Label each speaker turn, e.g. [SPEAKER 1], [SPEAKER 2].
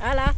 [SPEAKER 1] Olha lá.